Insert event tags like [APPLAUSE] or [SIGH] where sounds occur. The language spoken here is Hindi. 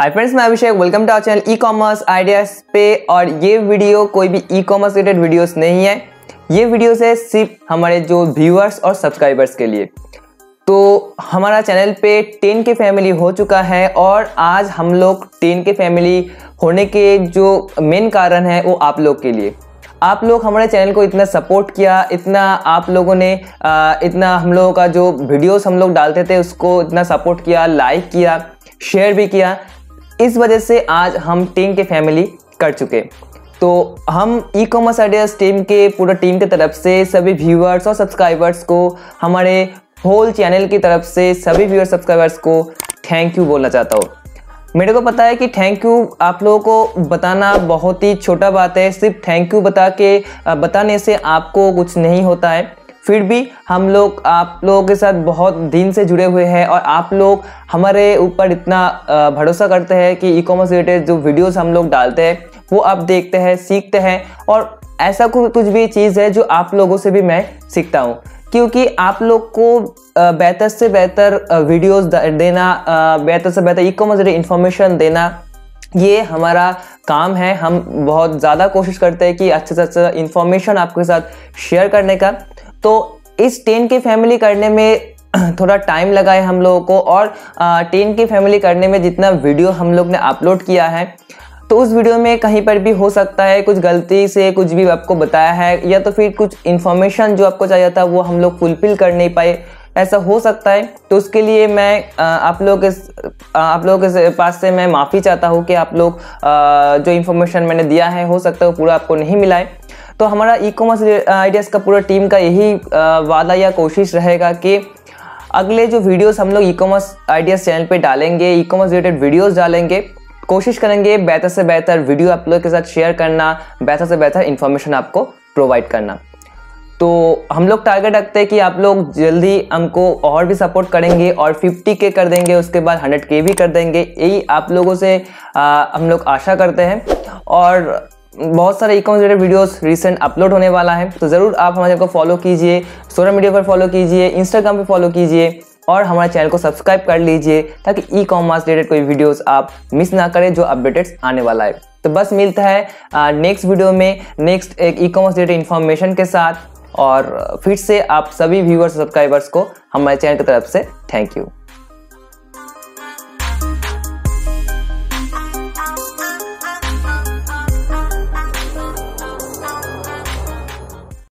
हाय फ्रेंड्स मैं Abhishek. Welcome to our channel e commerce ideas पे। और ये वीडियो कोई भी ई कॉमर्स रिलेटेड वीडियोस नहीं है। ये वीडियोस है सिर्फ़ हमारे जो व्यूअर्स और सब्सक्राइबर्स के लिए। तो हमारा चैनल पे टेन के फैमिली हो चुका है और आज हम लोग टेन के फैमिली होने के जो मेन कारण है वो आप लोग के लिए। आप लोग हमारे चैनल को इतना सपोर्ट किया इतना आप लोगों ने आ, इतना हम लोगों का जो वीडियोस हम लोग डालते थे उसको इतना सपोर्ट किया लाइक किया शेयर भी किया। इस वजह से आज हम टीम के फैमिली कर चुके तो हम ई कॉमर्स आइडियाज़ टीम के पूरा टीम की तरफ़ से सभी व्यूअर्स और सब्सक्राइबर्स को, हमारे होल चैनल की तरफ़ से सभी व्यूअर सब्सक्राइबर्स को थैंक यू बोलना चाहता हूँ। मेरे को पता है कि थैंक यू आप लोगों को बताना बहुत ही छोटा बात है। सिर्फ़ थैंक यू बता के बताने से आपको कुछ नहीं होता है। फिर भी हम लोग, आप लोगों के साथ बहुत दिन से जुड़े हुए हैं और आप लोग हमारे ऊपर इतना भरोसा करते हैं कि ई कॉमर्स रिलेटेड जो वीडियोस हम लोग डालते हैं, वो आप देखते हैं, सीखते हैं और ऐसा कुछ भी चीज़ है जो आप लोगों से भी मैं सीखता हूँ। क्योंकि आप लोग को बेहतर से बेहतर वीडियोस देना बेहतर से बेहतर ई कॉमर्स रिलेटेड इन्फॉर्मेशन देना, ये हमारा काम है। हम बहुत ज़्यादा कोशिश करते हैं कि अच्छे से अच्छा इन्फॉर्मेशन आपके साथ शेयर करने का। तो इस टेन की फैमिली करने में [CLEARS THROAT] थोड़ा टाइम लगा है हम लोगों को और टेन की फैमिली करने में जितना वीडियो हम लोग ने अपलोड किया है तो उस वीडियो में कहीं पर भी हो सकता है कुछ गलती से कुछ भी आपको बताया है या तो फिर कुछ इन्फॉर्मेशन जो आपको चाहिए था वो हम लोग फुलफिल कर नहीं पाए, ऐसा हो सकता है। तो उसके लिए मैं आप लोग आप लोगों के पास से मैं माफ़ी चाहता हूँ कि आप लोग जो इन्फॉर्मेशन मैंने दिया है, हो सकता है वो पूरा आपको नहीं मिला है। तो हमारा ई कॉमर्स आइडियाज़ का पूरा टीम का यही वादा या कोशिश रहेगा कि अगले जो वीडियोस हम लोग ई कॉमर्स आइडियाज़ चैनल पे डालेंगे ई कॉमर्स रिलेटेड वीडियोस डालेंगे कोशिश करेंगे बेहतर से बेहतर वीडियो आप लोग के साथ शेयर करना बेहतर से बेहतर इन्फॉर्मेशन आपको प्रोवाइड करना। तो हम लोग टारगेट रखते हैं कि आप लोग जल्दी हमको और भी सपोर्ट करेंगे और 50 के कर देंगे उसके बाद 100 के भी कर देंगे। यही आप लोगों से आ, हम लोग आशा करते हैं। और बहुत सारे e commerce related videos recent upload होने वाला है। तो ज़रूर आप हमारे को फॉलो कीजिए सोशल मीडिया पर फॉलो कीजिए इंस्टाग्राम पर फॉलो कीजिए और हमारे चैनल को सब्सक्राइब कर लीजिए ताकि ई कॉमर्स रिलेटेड कोई वीडियोस आप मिस ना करें, जो अपडेटेड्स आने वाला है। तो बस मिलता है नेक्स्ट वीडियो में नेक्स्ट एक ई कॉमर्स रिलेटेड इन्फॉर्मेशन के साथ और फिर से आप सभी व्यूअर्स सब्सक्राइबर्स को हमारे चैनल की तरफ़ से थैंक यू